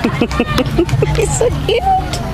He's so cute.